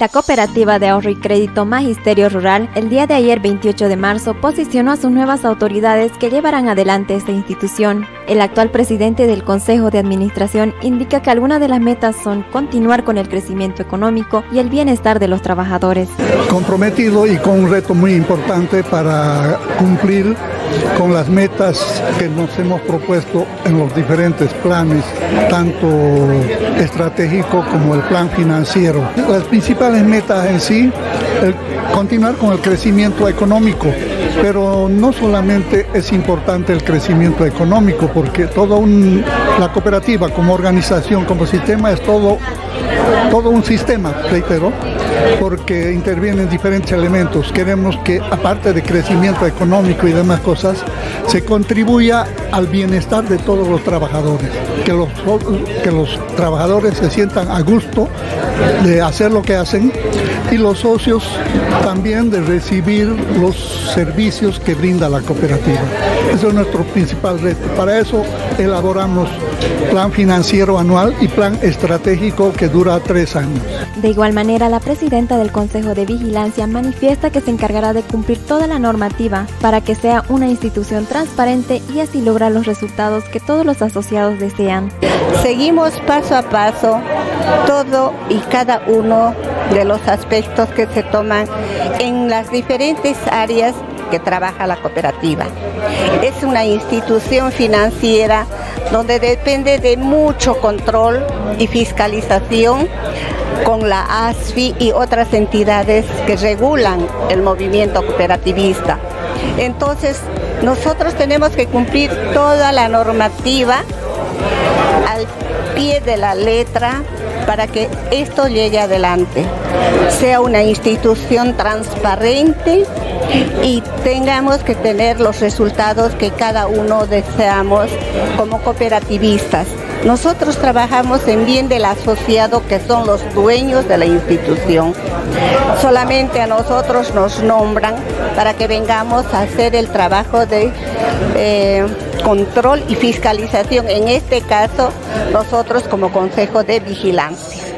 La cooperativa de ahorro y crédito Magisterio Rural el día de ayer 28 de marzo posicionó a sus nuevas autoridades que llevarán adelante esta institución. El actual presidente del Consejo de Administración indica que algunas de las metas son continuar con el crecimiento económico y el bienestar de los trabajadores. Comprometido y con un reto muy importante para cumplir con las metas que nos hemos propuesto en los diferentes planes, tanto estratégico como el plan financiero. Las principales metas en sí, continuar con el crecimiento económico, pero no solamente es importante el crecimiento económico, porque toda la cooperativa como organización, como sistema, es todo, todo un sistema, reitero, porque intervienen diferentes elementos. Queremos que, aparte de crecimiento económico y demás cosas, se contribuya al bienestar de todos los trabajadores, que los, que los trabajadores se sientan a gusto de hacer lo que hacen y los socios también de recibir los servicios que brinda la cooperativa. Ese es nuestro principal reto. Para eso elaboramos plan financiero anual y plan estratégico que dura tres años. De igual manera, la presidenta del Consejo de Vigilancia manifiesta que se encargará de cumplir toda la normativa para que sea una institución transparente y así lograr los resultados que todos los asociados desean. Seguimos paso a paso todo y cada uno de los aspectos que se toman en las diferentes áreas que trabaja la cooperativa. Es una institución financiera donde depende de mucho control y fiscalización con la ASFI y otras entidades que regulan el movimiento cooperativista. Entonces, nosotros tenemos que cumplir toda la normativa al pie de la letra para que esto llegue adelante, sea una institución transparente y tengamos que tener los resultados que cada uno deseamos como cooperativistas. Nosotros trabajamos en bien del asociado que son los dueños de la institución. Solamente a nosotros nos nombran para que vengamos a hacer el trabajo de eh, control y fiscalización. En este caso, nosotros como Consejo de Vigilancia.